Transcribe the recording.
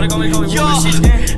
Yo. gonna